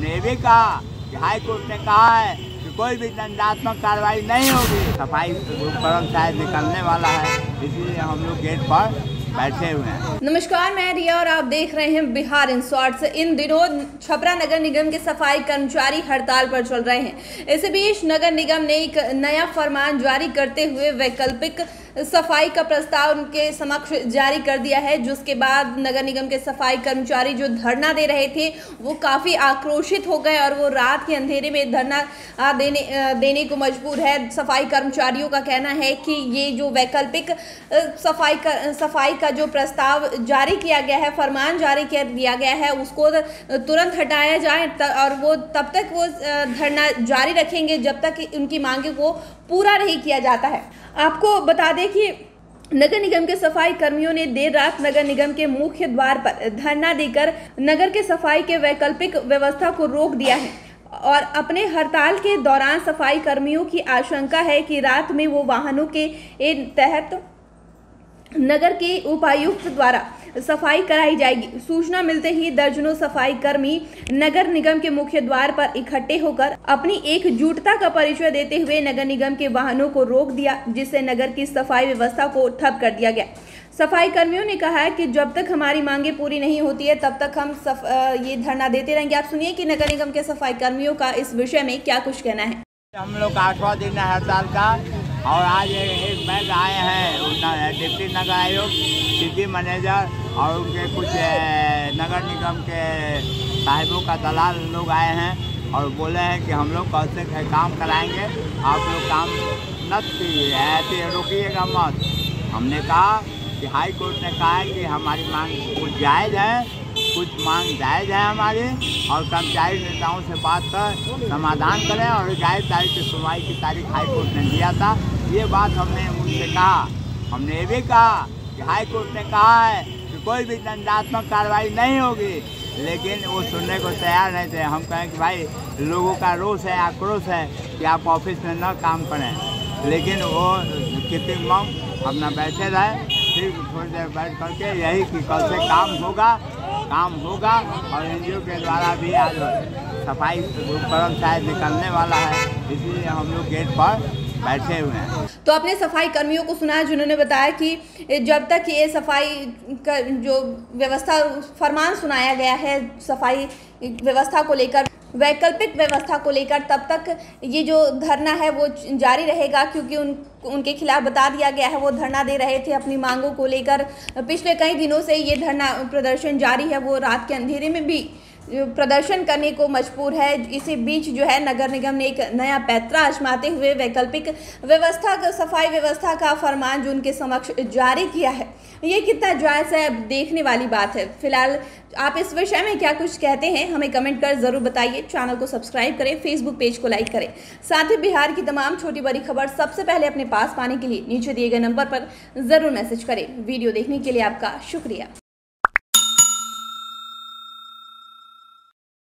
हमने भी कहा कि हाई कोर्ट ने कहा है कि कोई भी दंडात्मक कार्रवाई नहीं होगी। सफ़ाई उपकरण शायद निकलने वाला है, इसीलिए हम लोग गेट पर बैठे हुए नमस्कार, मैं रिया और आप देख रहे हैं बिहार इन शॉर्ट्स। इन दिनों छपरा नगर निगम के सफ़ाई कर्मचारी हड़ताल पर चल रहे हैं। इसी बीच नगर निगम ने एक नया फरमान जारी करते हुए वैकल्पिक सफ़ाई का प्रस्ताव उनके समक्ष जारी कर दिया है, जिसके बाद नगर निगम के सफ़ाई कर्मचारी जो धरना दे रहे थे, वो काफ़ी आक्रोशित हो गए और वो रात के अंधेरे में धरना देने देने को मजबूर है। सफ़ाई कर्मचारियों का कहना है कि ये जो वैकल्पिक सफ़ाई का सफ़ाई का जो प्रस्ताव जारी किया गया है, फरमान जारी किया, दिया गया है, उसको तुरंत हटाया जाए और वो तब तक वो धरना जारी रखेंगे जब तक उनकी मांगे को पूरा नहीं किया जाता है। आपको बता दें कि नगर निगम के सफ़ाई कर्मियों ने देर रात नगर निगम के मुख्य द्वार पर धरना देकर नगर के सफ़ाई के वैकल्पिक व्यवस्था को रोक दिया है और अपने हड़ताल के दौरान सफ़ाई कर्मियों की आशंका है कि रात में वो वाहनों के तहत नगर के उपायुक्त द्वारा सफ़ाई कराई जाएगी। सूचना मिलते ही दर्जनों सफ़ाई कर्मी नगर निगम के मुख्य द्वार पर इकट्ठे होकर अपनी एकजुटता का परिचय देते हुए नगर निगम के वाहनों को रोक दिया जिससे नगर की सफ़ाई व्यवस्था को ठप कर दिया गया। सफ़ाई कर्मियों ने कहा है कि जब तक हमारी मांगे पूरी नहीं होती है तब तक हम सफ, ये धरना देते रहेंगे। आप सुनिए कि नगर निगम के सफ़ाई कर्मियों का इस विषय में क्या कुछ कहना है। हम लोग आठवां दिन है हड़ताल का और आज एक बैग आए हैं डिप्टी नगर आयोग सिटी मैनेजर और उनके कुछ नगर निगम के साहिबों का दलाल लोग आए हैं और बोले हैं कि हम लोग कल से काम कराएँगे। आप लोग काम कीजिए, ऐसे रोकिएगा मत। हमने कहा कि हाई कोर्ट ने कहा है कि हमारी मांग कुछ जायज़ है, कुछ मांग जायज़ है हमारी और कर्मचारी नेताओं से बात कर समाधान करें और ग्यारह तारीख की सुनवाई की तारीख हाई कोर्ट ने दिया था। ये बात हमने उनसे कहा। हमने ये भी कहा कि हाई कोर्ट ने कहा है कि कोई भी दंडात्मक कार्रवाई नहीं होगी। लेकिन वो सुनने को तैयार नहीं थे। हम कहें कि भाई, लोगों का रोष है, आक्रोश है कि आप ऑफ़िस में न काम करें। लेकिन वो कितने मम अपना बैठे रहे, फिर थोड़ी देर बैठ करके यही कि कल से काम होगा काम होगा और एन के द्वारा भी आज सफ़ाई उपकरण शायद निकलने वाला है। इसीलिए हम लोग गेट पर बैठे हुए हैं। तो आपने सफ़ाई कर्मियों को सुना है जिन्होंने बताया कि जब तक ये सफ़ाई का जो व्यवस्था, फरमान सुनाया गया है सफ़ाई व्यवस्था को लेकर, वैकल्पिक व्यवस्था को लेकर, तब तक ये जो धरना है वो जारी रहेगा, क्योंकि उन, उनके खिलाफ बता दिया गया है, वो धरना दे रहे थे अपनी मांगों को लेकर। पिछले कई दिनों से ये धरना प्रदर्शन जारी है, वो रात के अंधेरे में भी। प्रदर्शन करने को मजबूर है, इसी बीच जो है नगर निगम ने एक नया पैतरा आजमाते हुए वैकल्पिक व्यवस्था का, सफ़ाई व्यवस्था का फरमान जो उनके समक्ष जारी किया है। ये कितना जायज़ है, अब देखने वाली बात है। फ़िलहाल आप इस विषय में क्या कुछ कहते हैं, हमें कमेंट कर ज़रूर बताइए। चैनल को सब्सक्राइब करें, फेसबुक पेज को लाइक करें। साथ ही बिहार की तमाम छोटी बड़ी खबर सबसे पहले अपने पास पाने के लिए नीचे दिए गए नंबर पर ज़रूर मैसेज करें। वीडियो देखने के लिए आपका शुक्रिया।